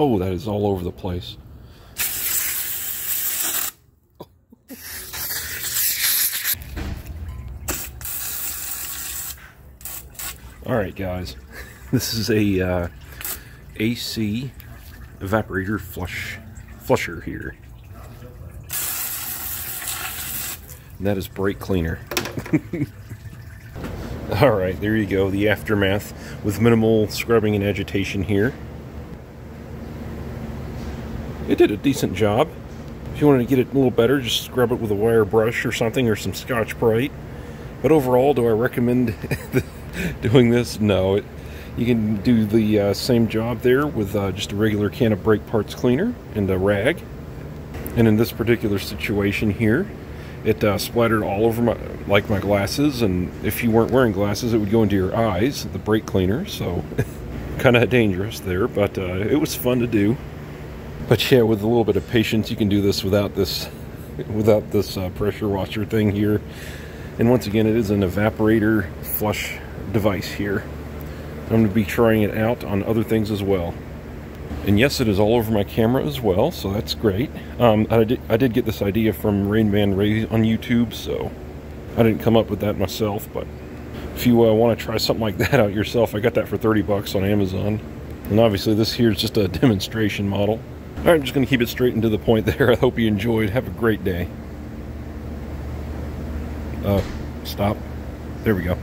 Oh, that is all over the place. All right, guys. This is a uh, AC evaporator flush flusher here. And that is brake cleaner. All right, there you go. The aftermath with minimal scrubbing and agitation here. It did a decent job. If you wanted to get it a little better, just scrub it with a wire brush or something or some Scotch-Brite. But overall, do I recommend doing this? No. It, you can do the uh, same job there with uh, just a regular can of brake parts cleaner and a rag. And in this particular situation here, it uh, splattered all over my like my glasses and if you weren't wearing glasses it would go into your eyes the brake cleaner so kind of dangerous there but uh, it was fun to do but yeah with a little bit of patience you can do this without this without this uh, pressure washer thing here and once again it is an evaporator flush device here I'm going to be trying it out on other things as well and yes, it is all over my camera as well, so that's great. Um, I, did, I did get this idea from Rainman Ray on YouTube, so I didn't come up with that myself, but if you uh, want to try something like that out yourself, I got that for 30 bucks on Amazon. And obviously this here is just a demonstration model. All right, I'm just going to keep it straight and to the point there. I hope you enjoyed. Have a great day. Uh, stop. There we go.